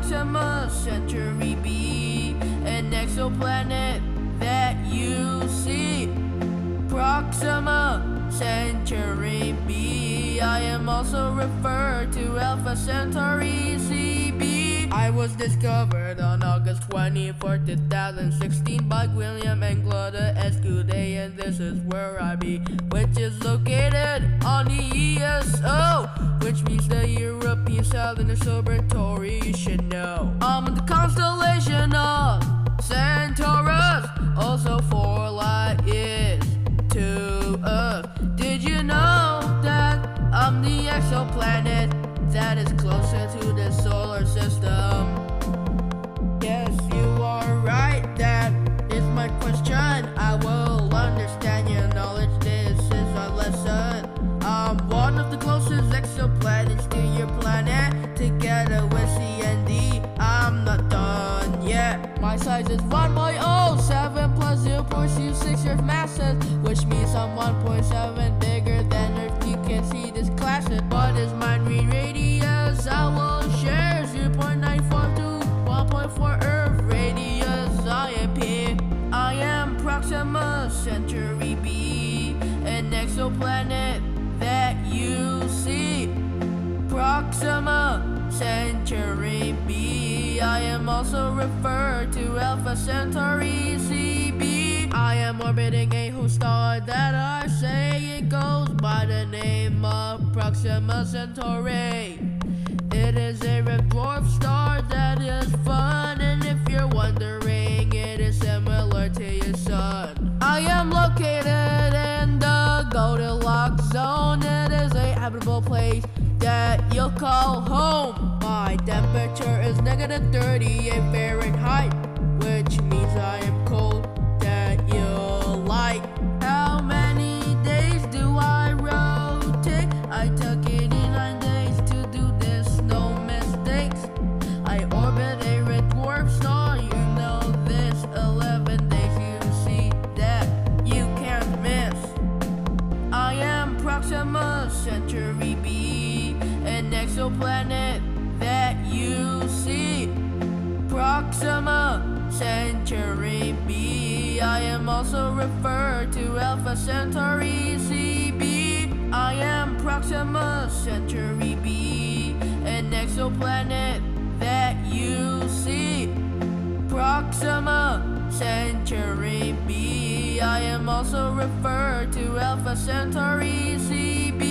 Proxima Centauri b, an exoplanet that you see. Proxima Centauri b. I am also referred to Alpha Centauri CB. I was discovered on August 24, 2016 by William Anglada-Escudé, and this is where I be, which is located on the ESO, which means the European Southern Observatory. You should know. I'm in the constellation of Centaurus, also four light years to Earth. Did you know that I'm the exoplanet that is closer to the solar system? My size is 1.07 plus 0.26 Earth masses, which means I'm 1.7 bigger than Earth. You can see this class. What is my read radius? I will share 0.94 to 1.4 Earth radius. I P. I am Proxima Centauri b, an exoplanet that you see. Proxima Centauri I am also referred to Alpha Centauri CB. I am orbiting a host star that I say it goes by the name of Proxima Centauri. It is a red dwarf star that is fun, and if you're wondering, it is similar to your sun. I am located in the Goldilocks zone. It is a habitable place that you'll call home. My temperature is negative 38 Fahrenheit, which means I am cold that you'll like. How many days do I rotate? I took 89 days to do this, no mistakes. I orbit a red dwarf star, you know this. 11 days, you see that you can't miss. I am Proxima Centauri b, an exoplanet you see. Proxima Centauri b. I am also referred to Alpha Centauri CB. I am Proxima Centauri b, an exoplanet that you see. Proxima Centauri b. I am also referred to Alpha Centauri CB.